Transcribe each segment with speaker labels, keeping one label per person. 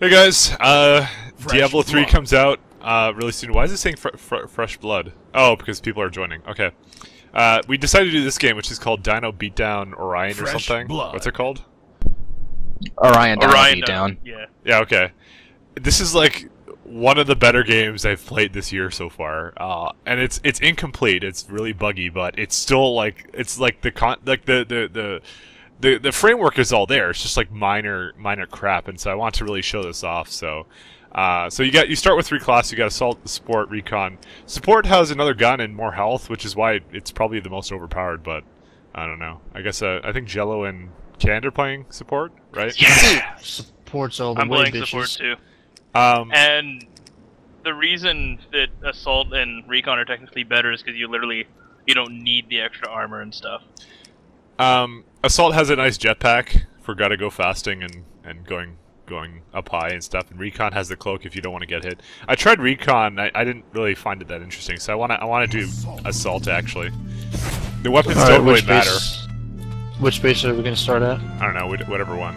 Speaker 1: Hey guys, uh,
Speaker 2: Fresh
Speaker 1: Diablo 3
Speaker 2: blood.
Speaker 1: comes out uh, really soon. Why is it saying fr fr fresh blood? Oh, because people are joining. Okay. Uh, we decided to do this game, which is called Dino Beatdown Orion or something.
Speaker 2: blood.
Speaker 1: What's it called?
Speaker 3: Orion Dino
Speaker 4: Orion
Speaker 3: Beatdown.
Speaker 4: Yeah.
Speaker 1: Yeah, okay. This is like one of the better games I've played this year so far. Uh, and it's it's incomplete. It's really buggy, but it's still like it's like the con like the the the the, the framework is all there. It's just like minor minor crap, and so I want to really show this off. So, uh, so you got you start with three classes. You got assault, support, recon. Support has another gun and more health, which is why it's probably the most overpowered. But I don't know. I guess uh, I think Jello and Canned are playing support, right?
Speaker 4: Yeah.
Speaker 5: Supports all the
Speaker 4: I'm
Speaker 5: way,
Speaker 4: playing support too.
Speaker 1: Um,
Speaker 4: And the reason that assault and recon are technically better is because you literally you don't need the extra armor and stuff.
Speaker 1: Um, Assault has a nice jetpack for gotta go fasting and, and going going up high and stuff. And Recon has the cloak if you don't want to get hit. I tried Recon. I, I didn't really find it that interesting, so I want to I want to do Assault actually. The weapons
Speaker 5: All
Speaker 1: don't
Speaker 5: right,
Speaker 1: really
Speaker 5: which
Speaker 1: matter.
Speaker 5: base? Which base are we gonna start at?
Speaker 1: I don't know, wh- whatever one.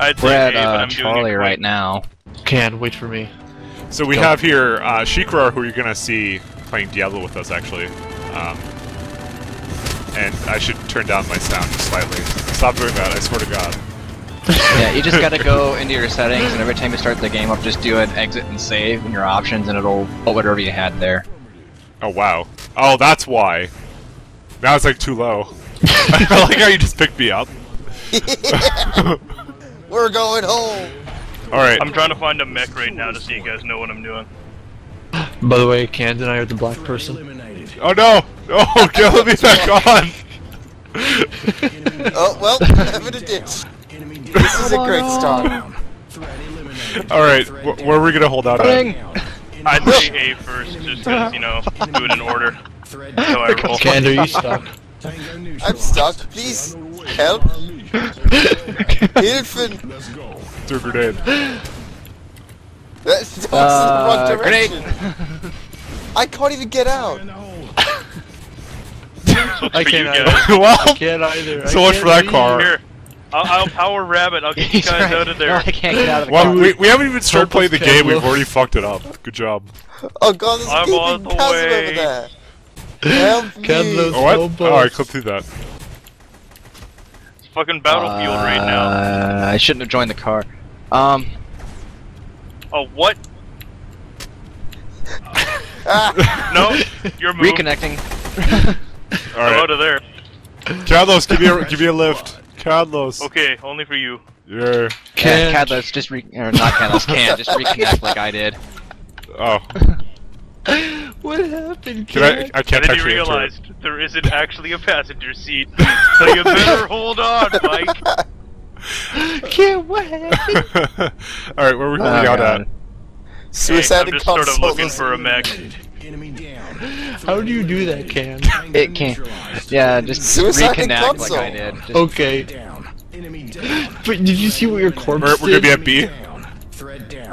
Speaker 4: I'd
Speaker 3: We're
Speaker 4: say
Speaker 3: at
Speaker 4: A, but
Speaker 3: uh,
Speaker 4: I'm doing
Speaker 3: Charlie
Speaker 4: it
Speaker 3: right now.
Speaker 5: Can wait for me.
Speaker 1: So we
Speaker 5: Go.
Speaker 1: have here uh, Shikrar, who you're gonna see playing Diablo with us actually. Um, and I should turn down my sound just slightly. Stop doing that! I swear to God.
Speaker 3: yeah, you just gotta go into your settings, and every time you start the game up, just do an exit and save in your options, and it'll put whatever you had there.
Speaker 1: Oh wow. Oh, that's why. Now it's like too low. I like how you just picked me up.
Speaker 6: We're going home.
Speaker 1: All right.
Speaker 4: I'm trying to find a mech right now to see you guys know what I'm doing.
Speaker 5: By the way, Canned and I are the black person.
Speaker 1: Oh no! Oh, get let me back on.
Speaker 6: Oh well, I'm in a ditch. This is a great start.
Speaker 1: All right. Wh- where are we gonna hold out
Speaker 3: Ding!
Speaker 1: on?
Speaker 4: I'd say A first, just because you know do it in order. So I roll.
Speaker 5: Canned, are you stuck?
Speaker 6: I'm stuck. Please help. Hilfen.
Speaker 1: Through a grenade.
Speaker 6: That's that's
Speaker 3: Uh,
Speaker 6: the wrong
Speaker 3: grenade!
Speaker 6: direction. I can't even get out.
Speaker 5: I can't
Speaker 4: guys.
Speaker 5: either.
Speaker 1: well,
Speaker 5: I can't either. I
Speaker 1: so much for that
Speaker 5: leave.
Speaker 1: car.
Speaker 4: Here, I'll, I'll power rabbit. I'll get you
Speaker 3: He's
Speaker 4: guys
Speaker 3: right.
Speaker 4: out of there.
Speaker 3: No, I can't get out of the
Speaker 1: well,
Speaker 3: car.
Speaker 1: we, we haven't even started playing the game. We've already fucked it up. Good job.
Speaker 6: Oh god, there's a
Speaker 4: I'm on the way.
Speaker 6: over there. Help me.
Speaker 5: Canned, those
Speaker 1: Oh, what?
Speaker 5: snowballs.
Speaker 1: Oh, I clipped through that.
Speaker 4: It's fucking battlefield right now.
Speaker 3: Uh, I shouldn't have joined the car. Um,
Speaker 4: Oh, what?
Speaker 6: Ah,
Speaker 4: No, you're moving.
Speaker 3: reconnecting.
Speaker 1: All
Speaker 4: I'm out of there.
Speaker 1: Carlos, give me a give me a lift. Carlos.
Speaker 4: Okay, only for you.
Speaker 1: Yeah.
Speaker 3: Yeah,
Speaker 5: Canned.
Speaker 3: Cadlos, just re- or not Cadlos, can just reconnect like I did.
Speaker 1: Oh.
Speaker 5: What happened,
Speaker 1: Can I? I can't
Speaker 4: and then you
Speaker 1: actually enter it.
Speaker 4: realized there isn't actually a passenger seat, so you better hold on, Mike.
Speaker 5: Canned, what happened?
Speaker 1: All right, where are we
Speaker 3: Oh,
Speaker 1: holding out
Speaker 3: God.
Speaker 1: at?
Speaker 6: Suicide
Speaker 4: I'm
Speaker 6: and
Speaker 4: just sort of looking for a mech.
Speaker 5: How do you do that, Can?
Speaker 3: It can't. Yeah, just
Speaker 6: Suicide
Speaker 3: reconnect like. I did. Just,
Speaker 5: Okay. But did you see what your corpse
Speaker 1: We're, we're gonna be at B.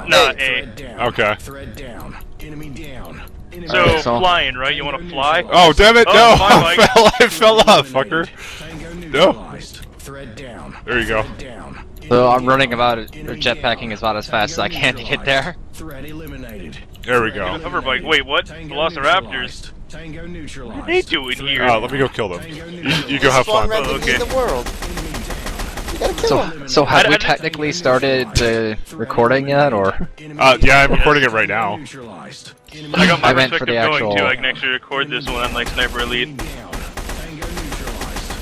Speaker 4: Nah, A.
Speaker 1: Okay. Thread down.
Speaker 4: So,
Speaker 3: Alright, so-
Speaker 4: flying, right? You want to fly?
Speaker 1: Oh damn it!
Speaker 4: Oh,
Speaker 1: no,
Speaker 4: bye,
Speaker 1: I fell. I fell off, fucker. No. There you go.
Speaker 3: so I'm running about, or jetpacking is about as fast as I can to get there.
Speaker 1: There we go.
Speaker 4: Hover bike. Wait, what? Velociraptors? What are they doing here?
Speaker 1: Uh, let me go kill them. You, you go have fun.
Speaker 6: randomly in
Speaker 4: okay.
Speaker 6: the world. You gotta kill
Speaker 3: So, so have
Speaker 4: I-
Speaker 3: we
Speaker 4: I-
Speaker 3: technically started the recording yet, or?
Speaker 1: Uh, yeah, I'm recording it right now.
Speaker 4: I got my
Speaker 3: I meant for
Speaker 4: perspective
Speaker 3: the
Speaker 4: going
Speaker 3: actual-
Speaker 4: too. I can actually record this one on like Sniper Elite.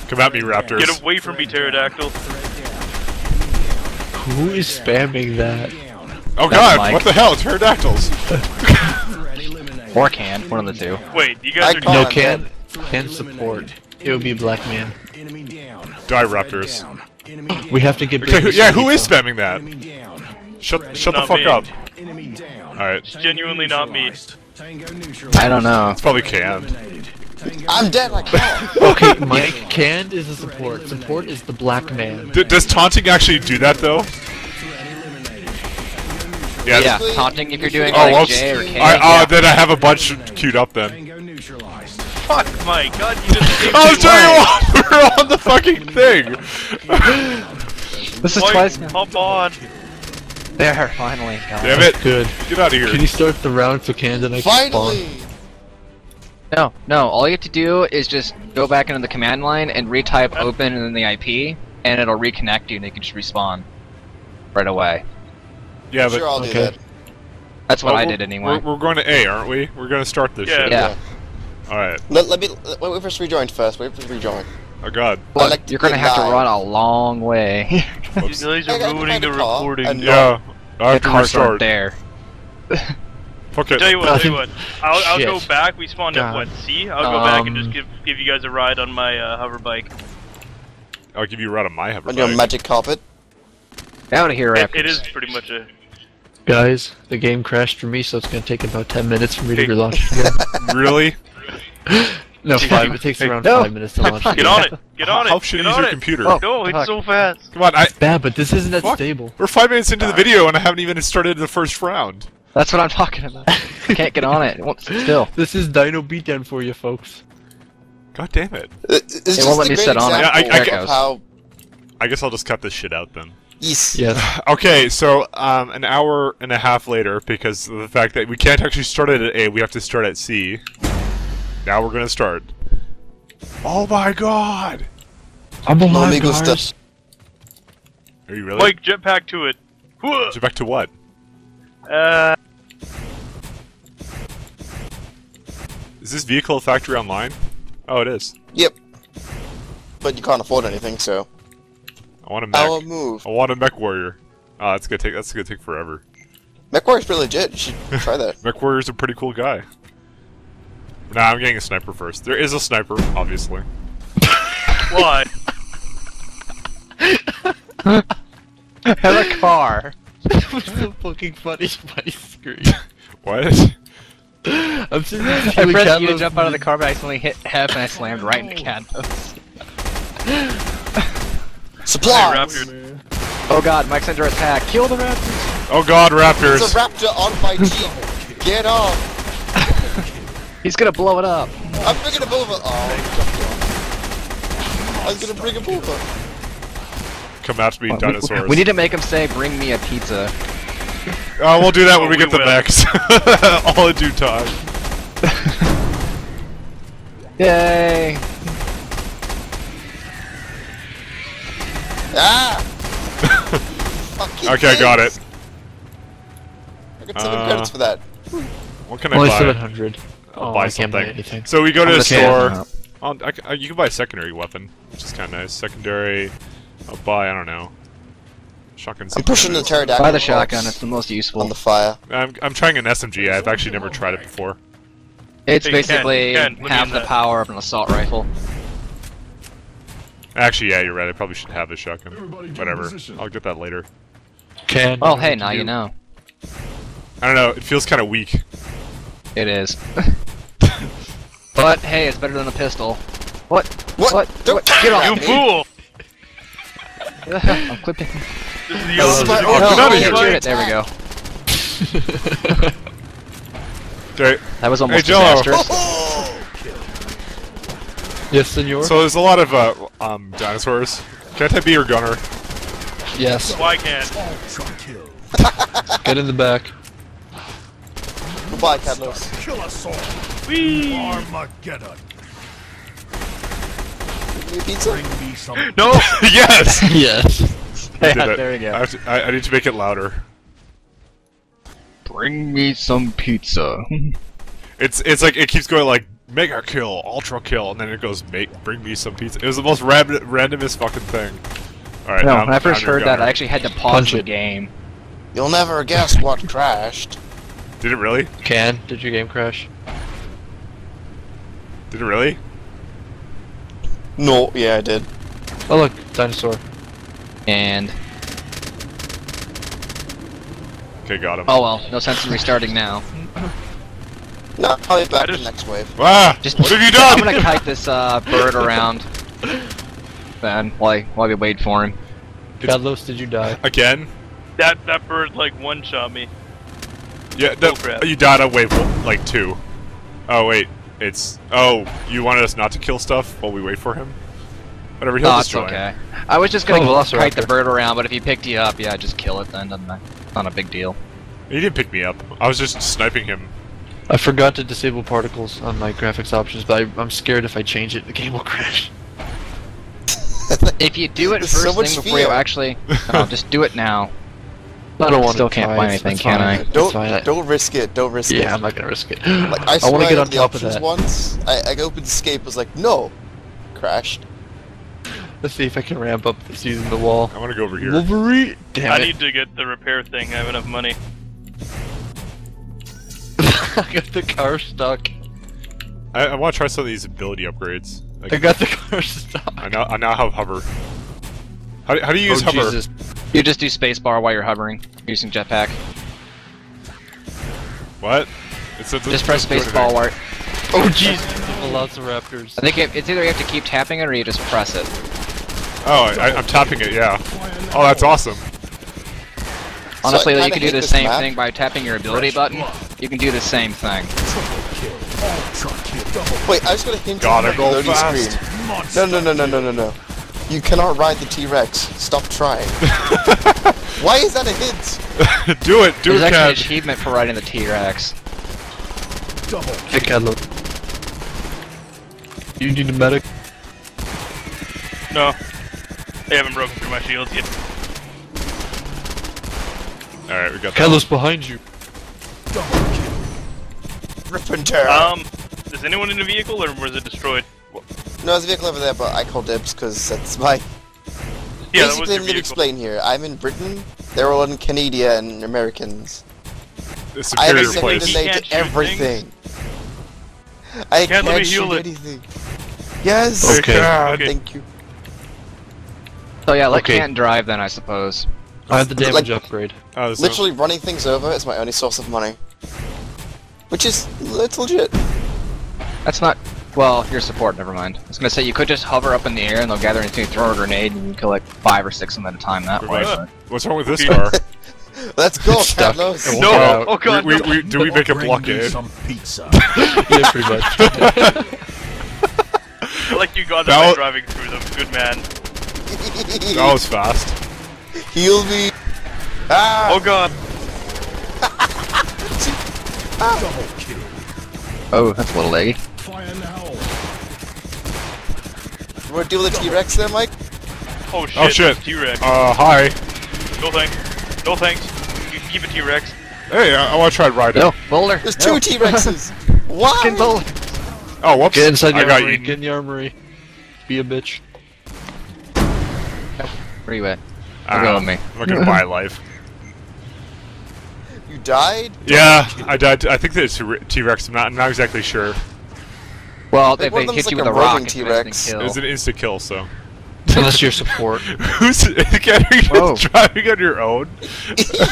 Speaker 1: Come at me, Raptors.
Speaker 4: Get away from me, pterodactyl.
Speaker 5: Who is spamming that?
Speaker 1: Oh god,
Speaker 3: Mike.
Speaker 1: what the hell? Pterodactyls.
Speaker 3: Or can, one of the two.
Speaker 4: Wait, you
Speaker 6: I
Speaker 4: guys are
Speaker 6: can't.
Speaker 5: No, Canned. Canned support. It would be Black Man.
Speaker 1: Die, Raptors.
Speaker 5: We have to get
Speaker 1: Okay, who, yeah, who is spamming that? Shut, shut the fuck
Speaker 4: me.
Speaker 1: up. Alright,
Speaker 4: It's genuinely not me.
Speaker 3: I don't know.
Speaker 1: it's probably canned.
Speaker 6: I'm dead. like can't.
Speaker 5: Okay, Mike. Canned is the support. Support is the Black Man.
Speaker 1: D does taunting actually do that though? Yeah.
Speaker 3: Yeah, taunting if you're doing
Speaker 1: Oh,
Speaker 3: like
Speaker 1: whoops.
Speaker 3: J or K.
Speaker 1: I, uh,
Speaker 3: yeah.
Speaker 1: then I have a bunch queued up then.
Speaker 4: Fuck, Mike. God, you just saved
Speaker 1: I
Speaker 4: me
Speaker 1: was telling you
Speaker 4: life.
Speaker 1: what, we're on the fucking thing!
Speaker 3: This is
Speaker 4: Mike,
Speaker 3: twice now.
Speaker 4: hop on.
Speaker 3: There, finally. God.
Speaker 1: Damn it!
Speaker 5: Good.
Speaker 1: Get out of here.
Speaker 5: Can you start the round for Canada and I spawn?
Speaker 6: Finally!
Speaker 3: No, no. All you have to do is just go back into the command line and retype open and then the IP, and it'll reconnect you, and you can just respawn right away.
Speaker 1: Yeah, but
Speaker 6: sure, I'll do that.
Speaker 3: That's what
Speaker 1: Well,
Speaker 3: I did anyway.
Speaker 1: We're, we're going to A, aren't we? We're going to start this
Speaker 4: Yeah.
Speaker 1: shit.
Speaker 3: Yeah.
Speaker 1: All right.
Speaker 6: Let, let me let, wait for us rejoin first. Wait for us to rejoin.
Speaker 1: Oh God.
Speaker 3: Look,
Speaker 6: like
Speaker 3: you're gonna
Speaker 6: get
Speaker 3: have to run a long way.
Speaker 4: You guys are ruining the recording.
Speaker 1: Yeah. I
Speaker 3: the
Speaker 1: have to
Speaker 3: cars aren't
Speaker 1: restart.
Speaker 3: there.
Speaker 1: Fuck it.
Speaker 4: Tell you what, tell you what. I'll, I'll go back. We spawned at
Speaker 5: God.
Speaker 4: what? C. I'll go back and
Speaker 3: Um,
Speaker 4: just give give you guys a ride on my uh, hover bike.
Speaker 1: I'll give you a ride on my hover bike.
Speaker 6: On your magic carpet.
Speaker 3: Out of here,
Speaker 4: It, it is pretty much a.
Speaker 5: Guys, the game crashed for me, so it's gonna take about 10 minutes for me to relaunch it again.
Speaker 1: really?
Speaker 5: No, five. It takes
Speaker 1: Hey,
Speaker 5: around
Speaker 3: no.
Speaker 5: five minutes to launch
Speaker 4: Get on it. Get on
Speaker 1: How
Speaker 4: it.
Speaker 1: shitty
Speaker 4: Get
Speaker 1: is your
Speaker 4: it.
Speaker 1: computer?
Speaker 3: Oh.
Speaker 4: No, it's
Speaker 3: Fuck.
Speaker 4: so fast.
Speaker 1: Come on, I.
Speaker 5: Bad, but this isn't that
Speaker 1: Fuck.
Speaker 5: stable.
Speaker 1: We're five minutes into the video and I haven't even started the first round.
Speaker 3: That's what I'm talking about. I can't get on it. It won't still.
Speaker 5: This is Dino Beatdown for you, folks.
Speaker 1: God damn it.
Speaker 6: It's just
Speaker 3: won't let me
Speaker 6: great
Speaker 3: sit on it.
Speaker 1: Yeah, I- I
Speaker 6: example
Speaker 1: get-
Speaker 6: of how
Speaker 1: I guess I'll just cut this shit out then.
Speaker 6: Yes.
Speaker 5: Yes.
Speaker 1: Okay, so um, an hour and a half later, because of the fact that we can't actually start it at A, we have to start at C. Now we're gonna start. Oh my god!
Speaker 5: I'm
Speaker 6: No
Speaker 5: alive,
Speaker 6: legal
Speaker 5: guys.
Speaker 6: stuff.
Speaker 1: Are you really?
Speaker 4: Mike, jetpack to it. Whoa.
Speaker 1: So back to what?
Speaker 4: Uh,
Speaker 1: Is this vehicle factory online? Oh, it is.
Speaker 6: Yep. But you can't afford anything, so
Speaker 1: I want a mech.
Speaker 6: our move.
Speaker 1: I want a mech warrior. Oh, that's gonna take. That's gonna take forever.
Speaker 6: MechWarrior's pretty legit. You should try that.
Speaker 1: Mech warrior's a pretty cool guy. Nah, I'm getting a sniper first. There is a sniper, obviously.
Speaker 4: why?
Speaker 3: Have a car.
Speaker 5: that was so fucking funny by screen.
Speaker 1: What?
Speaker 5: I'm sitting there
Speaker 3: I
Speaker 5: feeling
Speaker 3: pressed you to jump out of the car, but I accidentally hit F and I slammed right into Cadmus.
Speaker 6: Supplies.
Speaker 4: Raptors.
Speaker 3: Oh god, Mike's under attack. Kill the Raptors!
Speaker 1: Oh God,
Speaker 6: There's
Speaker 1: raptors!
Speaker 6: a raptor on my jeep. Get off.
Speaker 3: He's gonna blow it up.
Speaker 6: I'm bringing him over. Oh, I was gonna bring him over.
Speaker 1: Come at me, dinosaurs.
Speaker 3: We need to make him say, "Bring me a pizza."
Speaker 1: Oh, we'll do that when
Speaker 4: Oh,
Speaker 1: we
Speaker 4: we
Speaker 1: get the
Speaker 4: will.
Speaker 1: mechs. All in due time.
Speaker 3: Yay!
Speaker 6: Ah!
Speaker 1: Okay, I got it.
Speaker 6: I got seven
Speaker 1: Uh,
Speaker 6: credits for that.
Speaker 1: What can I
Speaker 5: Only
Speaker 1: buy?
Speaker 5: 700.
Speaker 1: I'll
Speaker 5: oh,
Speaker 1: buy
Speaker 5: I can't buy
Speaker 1: something.
Speaker 5: anything.
Speaker 1: So we go to
Speaker 3: I'm
Speaker 1: the store. I'll, I c- uh, you can buy a secondary weapon, which is kind of nice. Secondary. I'll buy. I don't know. Shotgun.
Speaker 6: I'm pushing the pterodactyl
Speaker 3: Buy the shotgun. It's the most useful.
Speaker 6: on the fire.
Speaker 1: I'm I'm trying an SMG. I've actually never tried it before.
Speaker 3: It's
Speaker 4: Hey, Ken,
Speaker 3: basically
Speaker 4: Ken, let me
Speaker 3: half the
Speaker 4: that.
Speaker 3: power of an assault rifle.
Speaker 1: Actually, yeah, you're right. I probably should have the shotgun. Whatever. I'll get that later.
Speaker 5: Can.
Speaker 3: Well, hey, now you know.
Speaker 1: I don't know. It feels kind of weak.
Speaker 3: It is. but hey, it's better than a pistol. What?
Speaker 6: What?
Speaker 3: What?
Speaker 6: Don't
Speaker 3: What? Get
Speaker 6: off!
Speaker 4: You
Speaker 6: me.
Speaker 4: fool!
Speaker 3: I'm clipping.
Speaker 4: This is the
Speaker 6: This is my
Speaker 4: opposite.
Speaker 3: no,
Speaker 1: out of
Speaker 3: you
Speaker 1: here.
Speaker 3: can't shoot it. There we go.
Speaker 1: Okay.
Speaker 3: That was almost
Speaker 1: Jello.
Speaker 3: disastrous.
Speaker 6: Oh!
Speaker 5: yes, senor.
Speaker 1: So there's a lot of uh, um dinosaurs. Can't I be your gunner?
Speaker 5: yes.
Speaker 4: Why can't?
Speaker 5: Get in the back.
Speaker 6: Goodbye, Cadlos.
Speaker 4: Whee!
Speaker 2: Armageddon.
Speaker 6: Give me a pizza?
Speaker 2: Bring me some
Speaker 4: No!
Speaker 1: yes.
Speaker 5: yes.
Speaker 1: Did
Speaker 3: Yeah,
Speaker 1: it.
Speaker 3: there we go.
Speaker 1: I, to, I, I need to make it louder.
Speaker 3: Bring me some pizza.
Speaker 1: It's it's like it keeps going like mega kill, ultra kill, and then it goes make bring me some pizza. It was the most rab- randomest fucking thing. All right.
Speaker 3: No,
Speaker 1: now
Speaker 3: when I first
Speaker 1: I'm
Speaker 3: heard that. I actually had to pause
Speaker 5: Punch
Speaker 3: the
Speaker 5: it.
Speaker 3: game.
Speaker 6: You'll never guess what crashed.
Speaker 1: Did it really?
Speaker 5: Can. Did your game crash?
Speaker 1: Did it really?
Speaker 6: No, yeah, I did.
Speaker 5: Oh look, dinosaur.
Speaker 3: And
Speaker 1: Okay, got him.
Speaker 3: oh well, no sense in restarting now.
Speaker 6: No, I'll be back
Speaker 4: I
Speaker 6: the next wave.
Speaker 1: Ah!
Speaker 3: Just
Speaker 1: what have you done?
Speaker 3: I'm gonna kite this uh, bird around. Then while I, while we wait for him.
Speaker 5: Cadlos, did you die?
Speaker 1: Again?
Speaker 4: That that bird like one shot me.
Speaker 1: Yeah.
Speaker 4: Oh,
Speaker 1: you died on wave like two. Oh wait, it's oh you wanted us not to kill stuff while we wait for him. Whatever, he'll
Speaker 3: Oh,
Speaker 1: just
Speaker 3: it's okay. I was just gonna
Speaker 5: Oh,
Speaker 3: kite the bird around, but if he picked you up, yeah, just kill it then. Doesn't matter. Not a big deal.
Speaker 1: He didn't pick me up. I was just sniping him.
Speaker 5: I forgot to disable particles on my graphics options, but I, I'm scared if I change it, the game will crash.
Speaker 3: If you do it
Speaker 6: There's
Speaker 3: first
Speaker 6: so much
Speaker 3: thing before you
Speaker 6: fear.
Speaker 3: actually, no, just do it now.
Speaker 5: I don't want
Speaker 3: Still
Speaker 5: to
Speaker 3: can't
Speaker 5: try,
Speaker 3: find anything, can I?
Speaker 6: Don't don't risk it. Don't risk it.
Speaker 5: Yeah, I'm not gonna risk it.
Speaker 6: Like I,
Speaker 5: I want to get on
Speaker 6: the
Speaker 5: top of
Speaker 6: options
Speaker 5: that.
Speaker 6: once. I, I opened escape. Was like no, crashed.
Speaker 5: Let's see if I can ramp up this using the wall.
Speaker 1: I want to go over here.
Speaker 5: Wolverine! Damn
Speaker 4: I
Speaker 5: it.
Speaker 4: need to get the repair thing. I have enough money.
Speaker 5: I got the car stuck.
Speaker 1: I, I want to try some of these ability upgrades. Like,
Speaker 5: I got the car stuck.
Speaker 1: I now I now have hover. How, how do you oh, use
Speaker 5: oh,
Speaker 1: hover?
Speaker 5: Jesus.
Speaker 3: You just do spacebar while you're hovering using jetpack.
Speaker 1: What? It's, it's,
Speaker 3: Just press
Speaker 1: it's-
Speaker 3: spacebar while.
Speaker 5: Oh, jeez. Velociraptors.
Speaker 3: I think it, it's either you have to keep tapping it or you just press it.
Speaker 1: Oh, I, I'm tapping it. Yeah. Oh, that's awesome.
Speaker 3: Honestly,
Speaker 6: I
Speaker 3: you
Speaker 6: kinda
Speaker 3: can do the same
Speaker 6: map.
Speaker 3: thing by tapping your ability button. You can do the same thing.
Speaker 6: Wait, I just got a hint
Speaker 1: Gotta
Speaker 6: on the
Speaker 1: go
Speaker 6: loading
Speaker 1: fast.
Speaker 6: screen. No, no, no, no, no, no, no. You cannot ride the T-Rex. Stop trying. Why is that a hint?
Speaker 1: do it. Do
Speaker 3: There's
Speaker 1: it,
Speaker 3: actually an achievement for riding the T-Rex.
Speaker 5: Hey, Cadlo. You need a medic?
Speaker 4: No, they haven't broken through my shields yet.
Speaker 1: All right, we got that.
Speaker 5: Cadlo's behind you.
Speaker 6: Rip and tear.
Speaker 4: Um, is anyone in the vehicle or was it destroyed?
Speaker 6: no, there's a vehicle over there, but I call dibs because that's my.
Speaker 4: Yeah, that was
Speaker 6: Basically,
Speaker 4: your
Speaker 6: let me
Speaker 4: vehicle.
Speaker 6: explain here. I'm in Britain. They're all in Canada and Americans.
Speaker 1: The
Speaker 6: I have a
Speaker 1: superior
Speaker 6: second
Speaker 1: place.
Speaker 4: He
Speaker 6: name
Speaker 4: can't
Speaker 6: to
Speaker 4: shoot
Speaker 6: everything. I
Speaker 4: Can't
Speaker 6: can't, shoot
Speaker 4: heal it.
Speaker 6: anything. Yes.
Speaker 5: Okay.
Speaker 4: Okay.
Speaker 6: Thank you.
Speaker 3: So yeah, let
Speaker 5: Okay.
Speaker 3: Canton drive then, I suppose.
Speaker 5: I have the damage
Speaker 6: Like-
Speaker 5: upgrade.
Speaker 1: Oh, there's no-
Speaker 6: Literally running things over is my only source of money. Which is that's legit.
Speaker 3: That's not. Well, your support. Never mind. I was gonna say you could just hover up in the air and they'll gather into you, throw a grenade, and you kill like five or six of them at a time that way. But-
Speaker 1: What's wrong with this car?
Speaker 6: Let's go, Carlos.
Speaker 5: It
Speaker 4: No!
Speaker 5: get.
Speaker 4: Oh god,
Speaker 1: we,
Speaker 4: no.
Speaker 1: we, we, do we make a
Speaker 2: Bring me
Speaker 1: blockade?
Speaker 2: some pizza.
Speaker 5: yeah, pretty much.
Speaker 4: I like you got
Speaker 1: That
Speaker 4: that driving through them. Good man.
Speaker 1: That was fast.
Speaker 6: Heal me. Ah!
Speaker 4: Oh god.
Speaker 2: Double.
Speaker 3: Oh, that's a little leggy.
Speaker 2: Fire in the hole.
Speaker 6: You wanna deal with the T-Rex there, Mike?
Speaker 4: Oh shit.
Speaker 1: Oh shit.
Speaker 4: T-Rex.
Speaker 1: Uh, hi.
Speaker 4: no thanks. No thanks. You can keep a T-Rex.
Speaker 1: Hey, I, I want to try to ride it.
Speaker 3: No, boulder.
Speaker 6: There's two T-Rexes. Why?
Speaker 3: Fucking boulder.
Speaker 1: Oh, whoops.
Speaker 5: Get inside your
Speaker 1: I got
Speaker 5: armory.
Speaker 1: eaten.
Speaker 5: Get in the armory. Be a bitch.
Speaker 3: Where you at?
Speaker 1: I
Speaker 3: Go
Speaker 1: don't
Speaker 3: with
Speaker 1: know.
Speaker 3: me.
Speaker 1: I'm not gonna buy life.
Speaker 6: You died?
Speaker 1: Yeah, I died. I think that it's T Rex. I'm not, I'm not exactly sure.
Speaker 3: Well,
Speaker 6: Like,
Speaker 3: if
Speaker 6: one
Speaker 3: they
Speaker 6: of
Speaker 3: hit
Speaker 6: them's
Speaker 3: you
Speaker 6: like
Speaker 3: with
Speaker 6: a
Speaker 3: a rock,
Speaker 6: roving
Speaker 3: it's an
Speaker 6: T-Rex.
Speaker 1: It was an insta kill, so.
Speaker 5: Unless you're support.
Speaker 1: Who's again? Are you just driving on your own?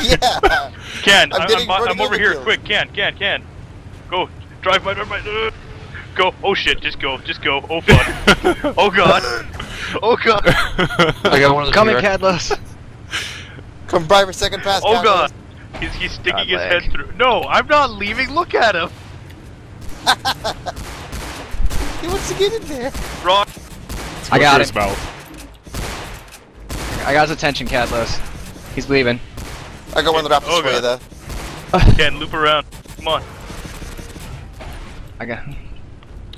Speaker 6: yeah.
Speaker 4: Can,
Speaker 6: I'm
Speaker 4: I'm, I'm, I'm over here.
Speaker 6: kills.
Speaker 4: Quick, can, can, can. Go. Drive my, drive my. Uh, go. Oh shit. Just go. Just go. Oh fuck. oh god. Oh god.
Speaker 5: I got one of the
Speaker 3: Coming,
Speaker 5: T-Rex.
Speaker 3: Cadlos.
Speaker 6: Come by for second pass.
Speaker 4: Oh
Speaker 6: Carlos.
Speaker 4: god. He's, he's sticking
Speaker 3: God
Speaker 4: his
Speaker 3: leg.
Speaker 4: head through. No, I'm not leaving. Look at him.
Speaker 6: He wants to get in there.
Speaker 4: Rock.
Speaker 3: I got
Speaker 1: through his
Speaker 3: it.
Speaker 1: mouth.
Speaker 3: I got his attention, Cadlos. He's leaving.
Speaker 6: I got one of the raptors
Speaker 4: Oh,
Speaker 6: for you
Speaker 4: God.
Speaker 6: there.
Speaker 4: Can loop around. Come on.
Speaker 3: I got.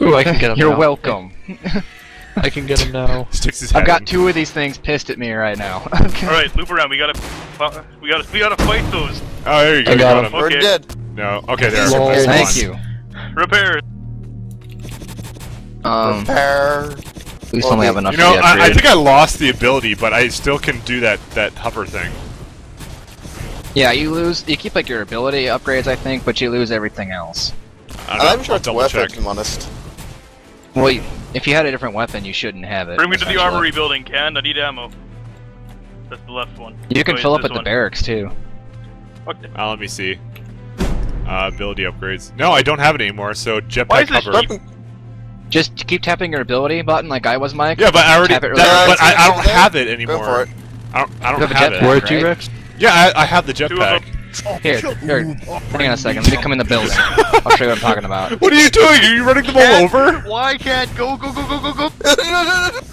Speaker 5: Ooh, I can get him
Speaker 3: You're
Speaker 5: now.
Speaker 3: welcome.
Speaker 5: I can get him now.
Speaker 1: Sticks his head.
Speaker 3: I've got
Speaker 1: in.
Speaker 3: two of these things pissed at me right now.
Speaker 4: All right, loop around. We gotta. Fu- We gotta. We gotta fight those.
Speaker 1: Oh, there you go.
Speaker 5: I got
Speaker 1: got
Speaker 5: him.
Speaker 1: him.
Speaker 6: We're
Speaker 4: Okay.
Speaker 6: dead.
Speaker 1: No. Okay, there.
Speaker 5: Lol.
Speaker 1: That's
Speaker 3: Thank you.
Speaker 4: Repair.
Speaker 3: Um,
Speaker 6: Repair.
Speaker 3: at least only have enough
Speaker 1: You know,
Speaker 3: to
Speaker 1: I, I think I lost the ability, but I still can do that that hover thing.
Speaker 3: Yeah, you lose. You keep like your ability upgrades, I think, but you lose everything else.
Speaker 1: I don't
Speaker 6: I'm
Speaker 1: know,
Speaker 6: sure
Speaker 1: I'll
Speaker 6: it's
Speaker 1: double
Speaker 6: worth
Speaker 1: check.
Speaker 6: it, I'm honest.
Speaker 3: Well, you- if you had a different weapon, you shouldn't have it.
Speaker 4: Bring me to the
Speaker 3: essentially.
Speaker 4: armory building, Can. I need ammo. That's the left one.
Speaker 3: You can
Speaker 4: Oh,
Speaker 3: fill up
Speaker 4: this
Speaker 3: at the barracks too.
Speaker 4: Okay.
Speaker 1: Uh, let me see. Uh, ability upgrades. No, I don't have it anymore. So jetpack
Speaker 4: is this
Speaker 1: hover.
Speaker 4: cheap?
Speaker 6: Weapon.
Speaker 3: Just keep tapping your ability button like I was, Mike.
Speaker 1: Yeah, but I already.
Speaker 3: Tap it
Speaker 1: that- but. I, I don't
Speaker 6: there?
Speaker 1: have it anymore.
Speaker 6: Go for it.
Speaker 1: I don't. I don't
Speaker 3: You have a
Speaker 1: have,
Speaker 3: jetpack.
Speaker 1: it.
Speaker 5: Where
Speaker 3: right?
Speaker 5: T-Rex?
Speaker 1: Yeah, I, I have the jetpack.
Speaker 3: Here, here. Hang on a second. Let me come in the building. I'll show you what I'm talking about.
Speaker 1: What are you doing? Are you running them all over?
Speaker 4: Why can't go go go go go go?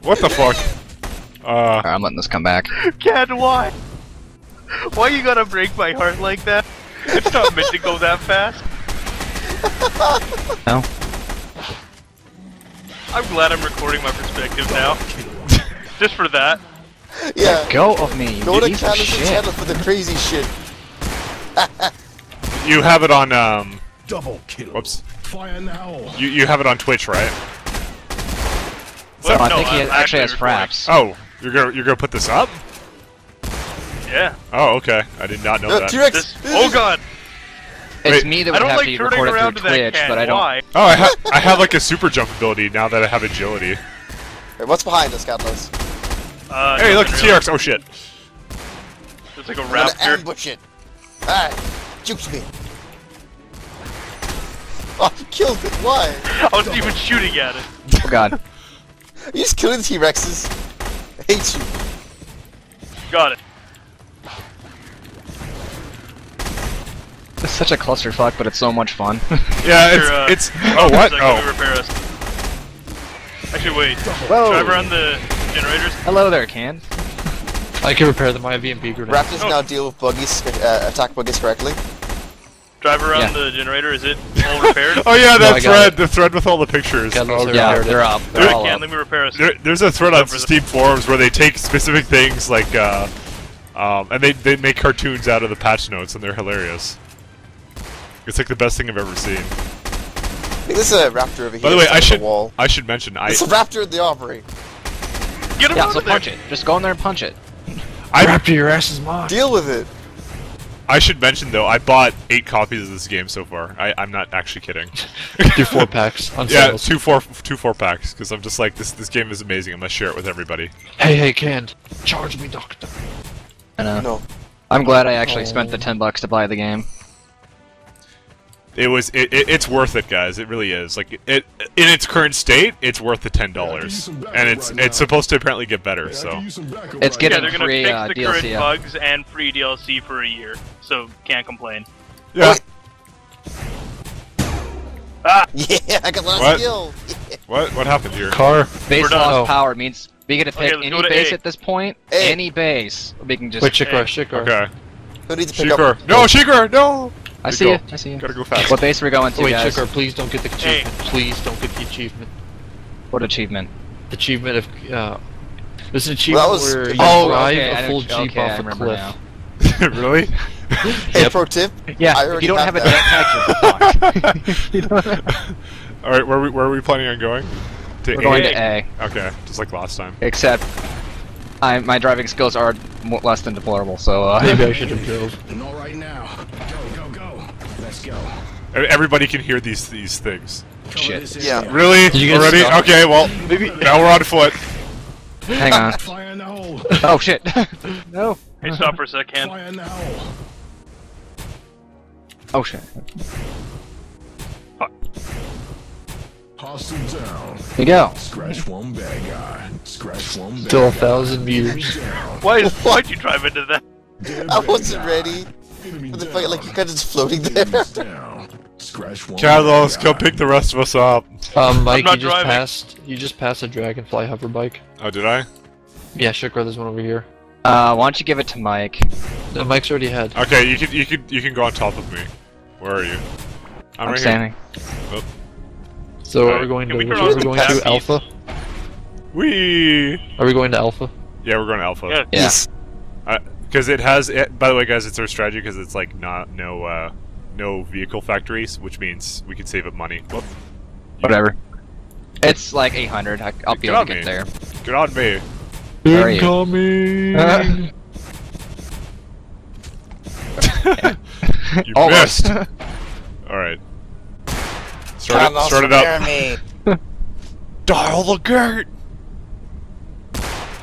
Speaker 1: What the fuck? Uh,
Speaker 3: Alright, I'm letting this come back.
Speaker 4: Can't why? Why you gotta break my heart like that? It's not meant to go that fast.
Speaker 3: No?
Speaker 4: I'm glad I'm recording my perspective now. Just for that.
Speaker 6: Yeah.
Speaker 3: Go of me, you
Speaker 6: Go to
Speaker 3: piece of
Speaker 6: Canada's
Speaker 3: shit.
Speaker 6: channel for the crazy shit.
Speaker 1: you have it on um.
Speaker 2: Double kill.
Speaker 1: Whoops.
Speaker 2: Fire in the hole.
Speaker 1: You you have it on Twitch, right?
Speaker 3: So I think he
Speaker 4: I'm
Speaker 3: actually has fraps.
Speaker 1: Oh, you're gonna you're gonna put this up?
Speaker 4: Yeah.
Speaker 1: Oh, okay. I did not know
Speaker 6: No,
Speaker 1: that.
Speaker 6: T-Rex.
Speaker 4: Oh god.
Speaker 3: It's
Speaker 1: Wait,
Speaker 3: me that
Speaker 4: I
Speaker 3: would
Speaker 4: don't
Speaker 3: have
Speaker 4: like
Speaker 3: to
Speaker 4: turning
Speaker 3: record it
Speaker 4: around to
Speaker 3: through
Speaker 4: that
Speaker 3: Twitch,
Speaker 4: can.
Speaker 3: but I don't.
Speaker 4: Why?
Speaker 1: Oh, I have I have like a super jump ability now that I have agility.
Speaker 6: Wait, what's behind us, Carlos?
Speaker 4: Uh,
Speaker 1: Hey, look,
Speaker 4: nothing
Speaker 1: T-Rex! Oh shit!
Speaker 4: It's like a
Speaker 6: I'm gonna
Speaker 4: raptor.
Speaker 6: ambush it. Alright. Jukes me. Oh, you killed it. Why?
Speaker 4: I wasn't even shooting at it.
Speaker 3: Oh god.
Speaker 6: Are you just killing T-Rexes? I hate you.
Speaker 4: Got it.
Speaker 3: It's such a clusterfuck, but it's so much fun.
Speaker 1: Yeah,
Speaker 4: Sure, uh,
Speaker 1: it's it's. Oh what?
Speaker 4: It's like, let me
Speaker 1: Oh,
Speaker 4: repair us. Actually, wait.
Speaker 3: Whoa.
Speaker 4: Drive around the generators.
Speaker 3: Hello there, Can.
Speaker 5: I can repair them. I have EMP grenade.
Speaker 6: Raptors
Speaker 4: Oh.
Speaker 6: now deal with buggies, uh, attack buggies correctly.
Speaker 4: Drive around
Speaker 3: Yeah.
Speaker 4: the generator. Is it all repaired?
Speaker 1: oh yeah,
Speaker 5: No,
Speaker 1: that
Speaker 5: I got
Speaker 1: thread. The thread with all the pictures.
Speaker 5: Got those
Speaker 1: Oh,
Speaker 3: Yeah,
Speaker 5: repaired
Speaker 3: they're up. They're
Speaker 4: Wait,
Speaker 3: all
Speaker 4: can
Speaker 3: up.
Speaker 4: let me repair us.
Speaker 1: There, there's a thread on
Speaker 4: Over the-
Speaker 1: Steam forums where they take specific things like, uh, um, and they they make cartoons out of the patch notes, and they're hilarious. It's like the best thing I've ever seen.
Speaker 6: I think there's a raptor over here.
Speaker 1: By the way, I
Speaker 6: on
Speaker 1: should
Speaker 6: wall.
Speaker 1: I should mention I
Speaker 6: It's a raptor in the armory.
Speaker 4: Get him
Speaker 3: Yeah,
Speaker 4: out
Speaker 3: so
Speaker 4: of there.
Speaker 3: punch it. Just go in there and punch it.
Speaker 1: I
Speaker 5: Raptor, your ass is mine.
Speaker 6: Deal with it.
Speaker 1: I should mention though I bought eight copies of this game so far. I I'm not actually kidding.
Speaker 5: two four packs on
Speaker 1: yeah,
Speaker 5: sales.
Speaker 1: two four two four packs because I'm just like this this game is amazing. I'm gonna share it with everybody.
Speaker 5: Hey, hey, canned. Charge me, doctor.
Speaker 3: I know.
Speaker 6: No.
Speaker 3: I'm glad I actually spent the 10 bucks to buy the game.
Speaker 1: It was it, it it's worth it, guys. It really is. Like it in its current state, it's worth the ten dollars, and it's it's supposed to apparently get better. So
Speaker 3: It's
Speaker 4: Yeah,
Speaker 3: getting
Speaker 4: they're gonna
Speaker 3: free
Speaker 4: fix
Speaker 3: uh,
Speaker 4: the
Speaker 3: DLC.
Speaker 4: current
Speaker 3: yeah.
Speaker 4: bugs and free DLC for a year, so can't complain.
Speaker 1: yeah. ah.
Speaker 6: Yeah, I got last
Speaker 1: What?
Speaker 6: skill.
Speaker 1: What what happened here?
Speaker 5: Car.
Speaker 3: Base
Speaker 4: We're
Speaker 3: lost
Speaker 5: Oh.
Speaker 3: power means we get to pick
Speaker 4: let's
Speaker 3: any
Speaker 4: to
Speaker 3: base
Speaker 4: A.
Speaker 3: at this point.
Speaker 6: A.
Speaker 3: Any base. We can just.
Speaker 5: Wait, Shikrar,
Speaker 4: Hey.
Speaker 5: Shikrar.
Speaker 1: Okay,
Speaker 6: Who needs to pick
Speaker 1: Shikrar.
Speaker 6: up?
Speaker 1: No, Shikrar. No.
Speaker 3: I
Speaker 1: Good
Speaker 3: see
Speaker 1: go.
Speaker 3: you. I see you.
Speaker 1: Gotta go fast.
Speaker 3: What base are we going to,
Speaker 5: Wait,
Speaker 3: guys?
Speaker 5: Shikrar, please don't get the
Speaker 4: Hey.
Speaker 5: achievement. Please don't get the achievement.
Speaker 3: What achievement?
Speaker 5: The achievement of uh, there's an achievement
Speaker 6: Well, that was-
Speaker 5: where you
Speaker 3: Oh,
Speaker 5: drive
Speaker 3: okay, I
Speaker 5: a
Speaker 3: know-
Speaker 5: full jeep
Speaker 3: okay,
Speaker 5: off a cliff.
Speaker 1: really?
Speaker 6: Hey,
Speaker 5: Yep.
Speaker 6: pro tip.
Speaker 3: Yeah,
Speaker 6: I
Speaker 3: if you don't
Speaker 6: have
Speaker 3: have, a
Speaker 6: that.
Speaker 3: jetpack, you're fucked.
Speaker 1: All right, where are we where are we planning on going? To
Speaker 3: We're going to A,
Speaker 1: Okay, just like last time.
Speaker 3: except I, my driving skills are mo- less than deplorable. So uh,
Speaker 5: Maybe I should have drove.
Speaker 2: Not right now. Go, go, go. Let's go.
Speaker 1: Everybody can hear these these things.
Speaker 3: Shit.
Speaker 6: Yeah.
Speaker 1: Really?
Speaker 5: You get
Speaker 1: Already?
Speaker 5: stuck?
Speaker 1: Okay, well, now we're on foot.
Speaker 3: hang on.
Speaker 2: Fire in the hole.
Speaker 3: Oh shit! no.
Speaker 4: Hey, stop for a second.
Speaker 2: Fire in the hole.
Speaker 3: Oh shit.
Speaker 2: Hostile down.
Speaker 3: Here you go.
Speaker 2: Scratch one bad guy. Scratch one bad
Speaker 5: Still a
Speaker 2: guy.
Speaker 5: thousand meters.
Speaker 4: Why why'd you drive into that?
Speaker 6: I wasn't ready.
Speaker 2: Enemy
Speaker 6: For the
Speaker 2: down.
Speaker 6: fight, like you guys just floating there.
Speaker 2: Down. Scratch one
Speaker 1: Carlos,
Speaker 2: bad
Speaker 1: come pick the rest of us up.
Speaker 5: Um, Mike, you just
Speaker 4: driving.
Speaker 5: passed. You just passed a dragonfly hover bike.
Speaker 1: Oh, did I?
Speaker 5: Yeah, Shikrar, there's one over here.
Speaker 3: Uh, why don't you give it to Mike?
Speaker 5: No, Mike's already had.
Speaker 1: Okay, you can you can you can go on top of me. Where are you? I'm,
Speaker 3: I'm
Speaker 1: right
Speaker 3: standing.
Speaker 5: So are we going to?
Speaker 4: We
Speaker 5: are we going
Speaker 4: passes?
Speaker 5: to? Alpha.
Speaker 1: here. Wee.
Speaker 5: Are we going to Alpha?
Speaker 1: Yeah, we're going to Alpha.
Speaker 4: Yeah.
Speaker 3: Yeah.
Speaker 6: Yes.
Speaker 1: Because it has. It, by the way, guys, it's our strategy because it's like not no uh, no vehicle factories, which means we can save up money. Whoop.
Speaker 3: Whatever. It's like 800. I, I'll be
Speaker 1: Get
Speaker 3: able
Speaker 1: on
Speaker 3: to get
Speaker 1: me.
Speaker 3: there.
Speaker 1: Get on me.
Speaker 3: Where are you?
Speaker 5: Incoming.
Speaker 1: You
Speaker 3: Almost.
Speaker 1: missed. All right. Start it, start it up.
Speaker 6: me.
Speaker 1: Dial the gate.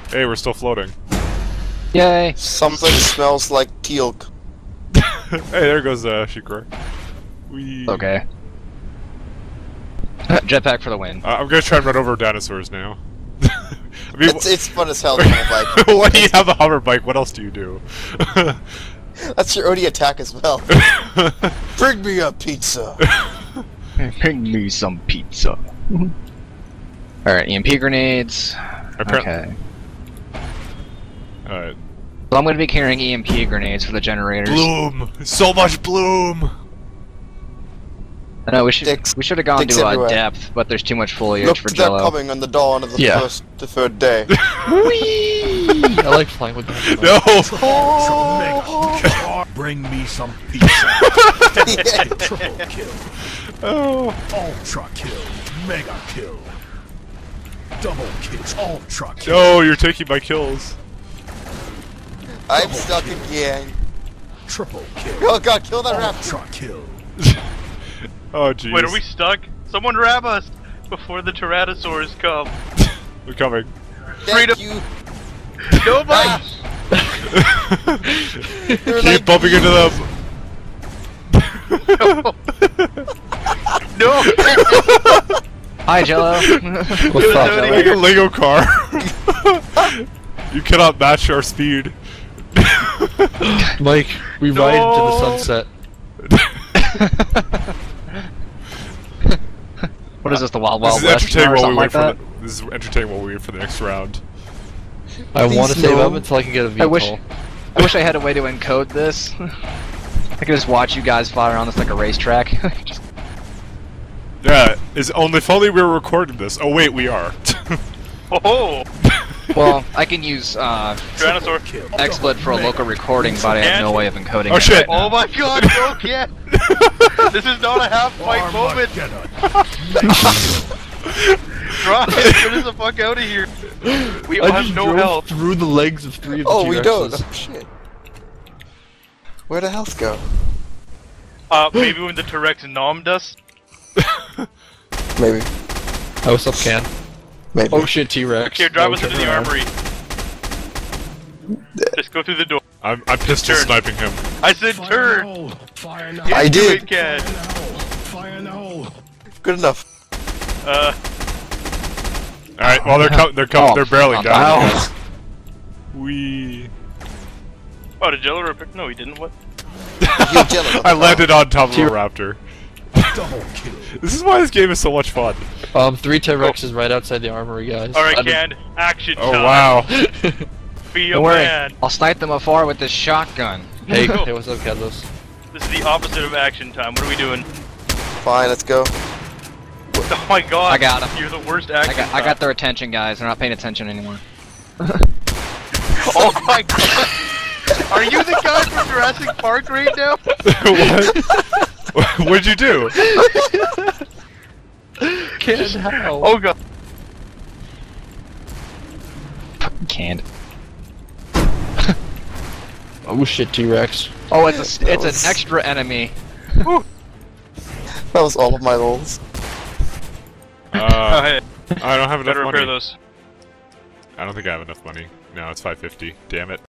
Speaker 1: Hey, we're still floating.
Speaker 3: Yay!
Speaker 6: Something smells like Teal'c.
Speaker 1: hey, there goes uh, Shikrar. Wee.
Speaker 3: Okay. Jetpack for the win.
Speaker 1: Uh, I'm gonna try and run over dinosaurs now. I mean,
Speaker 6: It's, it's fun as hell to ride a bike.
Speaker 1: when you have a hover bike, what else do you do?
Speaker 6: That's your OD attack as well. Bring me a pizza.
Speaker 3: Bring me some pizza. Alright, EMP grenades.
Speaker 1: Apparently,
Speaker 3: Okay.
Speaker 1: Alright.
Speaker 3: Well, I'm gonna be carrying EMP grenades for the generators.
Speaker 1: Bloom! So much bloom!
Speaker 3: I know we should
Speaker 6: Dicks-
Speaker 3: we should have gone to uh, depth, but there's too much foliage
Speaker 6: Look
Speaker 3: for
Speaker 6: to them
Speaker 3: Jello.
Speaker 6: coming on the dawn of the
Speaker 5: Yeah.
Speaker 6: first, the third day.
Speaker 5: I like flying with that.
Speaker 1: No!
Speaker 2: Mega. Bring me some pizza. Triple kill.
Speaker 1: Oh.
Speaker 2: Ultra kill. Mega kill. Double kills. Ultra kill.
Speaker 1: No, you're taking my kills.
Speaker 6: I'm stuck again.
Speaker 2: Triple kill.
Speaker 6: Oh god, kill that raptor.
Speaker 2: Ultra kill.
Speaker 1: Oh jeez.
Speaker 4: Wait, are we stuck? Someone grab us before the Tyrannosaurs come.
Speaker 1: We're coming.
Speaker 6: Thank
Speaker 4: Freedom.
Speaker 6: you.
Speaker 4: Nobody!
Speaker 6: They're
Speaker 1: Keep
Speaker 6: like,
Speaker 1: bumping into them.
Speaker 4: No!
Speaker 3: Hi, Jello.
Speaker 5: What's up?
Speaker 4: Nobody-
Speaker 1: Like a Lego car. you cannot match our speed.
Speaker 5: Mike, we ride into the sunset.
Speaker 3: what is this, the Wild
Speaker 1: This
Speaker 3: Wild
Speaker 1: is
Speaker 3: West
Speaker 1: entertaining
Speaker 3: or
Speaker 1: while we wait
Speaker 3: like
Speaker 1: for
Speaker 3: that?
Speaker 1: the, This is entertaining while we wait for the next round.
Speaker 5: I
Speaker 6: Please
Speaker 5: want to save
Speaker 6: no.
Speaker 5: up until I can get a VTOL.
Speaker 3: I wish I wish I had a way to encode this. I could just watch you guys fly around this like a racetrack. Just-
Speaker 1: Yeah, is only if only we were recording this. Oh wait, we are.
Speaker 4: Oh!
Speaker 3: Well, I can use uh,
Speaker 4: Tyrannosaur.
Speaker 2: Kill.
Speaker 3: XSplit for a local recording, but I have no way of encoding
Speaker 1: Oh,
Speaker 3: it
Speaker 1: shit.
Speaker 3: right now.
Speaker 4: Oh my god, no kid! this is not a half fight moment!
Speaker 2: Armageddon.
Speaker 4: Drive! Get us the fuck out of here! We
Speaker 5: I
Speaker 4: have
Speaker 5: just
Speaker 4: no
Speaker 5: drove
Speaker 4: health.
Speaker 5: through the legs of three of the
Speaker 6: oh, we don't. Oh, shit. Where'd the health go?
Speaker 4: Uh, maybe when the T-Rex nommed us?
Speaker 6: Maybe.
Speaker 5: Oh, what's up, Can?
Speaker 6: Maybe.
Speaker 5: Oh shit, T-Rex.
Speaker 4: Here, drive
Speaker 5: Oh,
Speaker 4: us into the
Speaker 5: around.
Speaker 4: armory. Just go through the door.
Speaker 1: I'm, I'm pistol
Speaker 4: Turn.
Speaker 1: sniping him.
Speaker 4: I said
Speaker 2: Fire
Speaker 4: turn!
Speaker 2: hole. Fire in the
Speaker 4: Yeah,
Speaker 6: I
Speaker 4: you
Speaker 6: did.
Speaker 4: it, Ken.
Speaker 2: Fire in the hole.
Speaker 6: Good enough.
Speaker 4: Uh,
Speaker 1: All right, well they're com- they're com-
Speaker 3: Oh,
Speaker 1: they're barreling
Speaker 3: oh,
Speaker 1: down. We.
Speaker 4: oh, did Jello repair? No, he didn't. What?
Speaker 6: You jello.
Speaker 1: I landed on top of a
Speaker 5: T-
Speaker 1: raptor.
Speaker 2: Double kill.
Speaker 1: This is why this game is so much fun.
Speaker 5: Um, three T-Rexes right outside the armory, guys.
Speaker 4: Alright,
Speaker 5: I did-
Speaker 4: Ken. Action
Speaker 1: Oh
Speaker 4: time.
Speaker 1: wow.
Speaker 4: Be a
Speaker 3: Don't worry,
Speaker 4: man.
Speaker 3: I'll snipe them afar with this shotgun.
Speaker 5: hey, hey, what's up, Cadlos?
Speaker 4: This is the opposite of action time. What are we doing?
Speaker 6: Fine, let's go.
Speaker 4: Oh my god.
Speaker 3: I got 'em.
Speaker 4: You're the worst
Speaker 3: I
Speaker 4: action
Speaker 3: got, I got their attention, guys. They're not paying attention anymore.
Speaker 4: Oh my god. Are you the guy from Jurassic Park right now?
Speaker 1: what? What'd you do?
Speaker 5: Can how?
Speaker 4: Oh god.
Speaker 3: Can't.
Speaker 5: Oh shit, T-Rex.
Speaker 3: Oh, it's a, it's
Speaker 6: was-
Speaker 3: an extra enemy.
Speaker 6: That was all of my rolls.
Speaker 4: Oh,
Speaker 1: Uh,
Speaker 4: hey,
Speaker 1: I don't have enough
Speaker 4: better repair
Speaker 1: money.
Speaker 4: those.
Speaker 1: I don't think I have enough money. No, it's 550. Damn it.